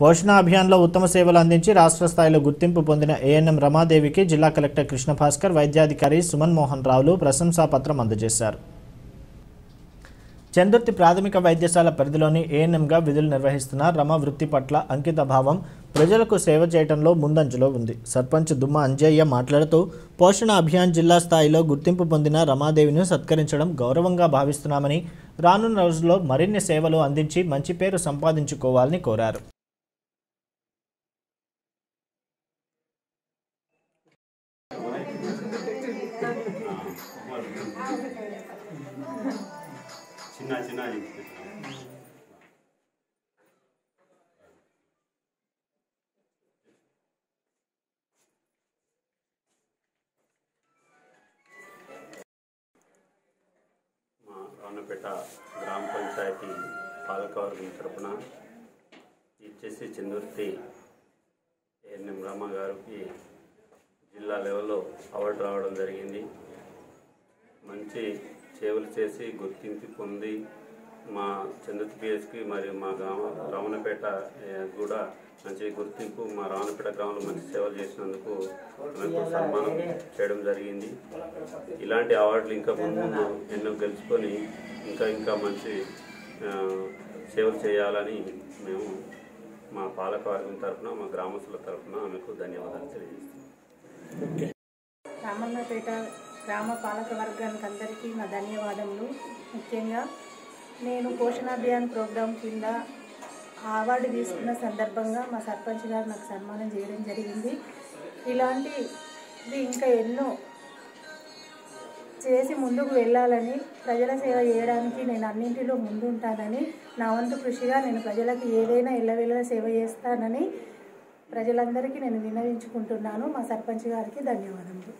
పోషణ అభియాన్లో ఉత్తమ సేవలు అందించి రాష్ట్ర స్థాయిలో గుర్తింపు పొందిన ఏఎన్ఎం రమాదేవికి జిల్లా కలెక్టర్ కృష్ణభాస్కర్ వైద్యాధికారి సుమన్ మోహన్ రావులు ప్రశంసాపత్రం అందజేశారు. చందుర్తి ప్రాథమిక వైద్యశాల పరిధిలోని ఏఎన్ఎంగా విధులు నిర్వహిస్తున్న రమ వృత్తి పట్ల అంకిత భావం ప్రజలకు సేవ చేయడంలో ముందంజలో ఉంది. సర్పంచ్ దుమ్మ అంజయ్య మాట్లాడుతూ పోషణ అభియాన్ జిల్లా స్థాయిలో గుర్తింపు పొందిన రమాదేవిని సత్కరించడం గౌరవంగా భావిస్తున్నామని రానున్న రోజుల్లో మరిన్ని సేవలు అందించి మంచి పేరు సంపాదించుకోవాలని కోరారు. చిన్న చిన్న మా రావణపేట గ్రామ పంచాయతీ పాలకవర్గం తరపున ఇచ్చేసి చందుర్తి ఎన్ఎం రామ గారికి జిల్లా లెవెల్లో అవార్డు రావడం జరిగింది. మంచి సేవలు చేసి గుర్తింపు పొంది మా చంద్రతి పిఎస్కి మరియు మా గ్రామ రావణపేట కూడా మంచి గుర్తింపు మా రావణపేట గ్రామంలో మంచి సేవలు చేసినందుకు నాకు సన్మానం చేయడం జరిగింది. ఇలాంటి అవార్డులు ఇంకా ముందు ఎన్నో గెలుచుకొని ఇంకా ఇంకా మంచి సేవలు చేయాలని మేము మా పాలకవర్గం తరఫున మా గ్రామస్తుల తరఫున ఆమెకు ధన్యవాదాలు తెలియజేస్తాం రామన్నపేట గ్రామ పాలక వర్గానికి అందరికీ నా ధన్యవాదములు. ముఖ్యంగా నేను పోషణ అభియాన్ ప్రోగ్రాం కింద అవార్డు తీసుకున్న సందర్భంగా మా సర్పంచ్ గారు నాకు సన్మానం చేయడం జరిగింది. ఇలాంటివి ఇంకా ఎన్నో చేసి ముందుకు వెళ్ళాలని ప్రజల సేవ చేయడానికి నేను అన్నింటిలో ముందుంటానని నా వంతు కృషిగా నేను ప్రజలకు ఏదైనా ఇళ్ళవేళ సేవ చేస్తానని ప్రజలందరికీ నేను విన్నవించుకుంటున్నాను. మా సర్పంచ్ గారికి ధన్యవాదములు.